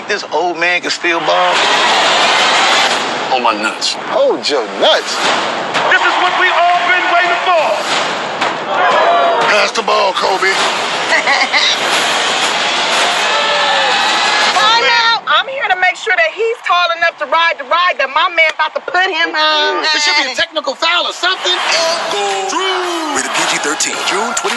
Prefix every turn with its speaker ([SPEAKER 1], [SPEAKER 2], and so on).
[SPEAKER 1] think this old man can still ball?
[SPEAKER 2] On my nuts.
[SPEAKER 1] Hold your nuts.
[SPEAKER 3] This is what we all been waiting for.
[SPEAKER 1] Pass the ball, Kobe.
[SPEAKER 4] I'm here to make sure that he's tall enough to ride the ride that my man about to put him on.
[SPEAKER 1] There should be a technical foul or something.
[SPEAKER 2] Rated PG 13. June 20.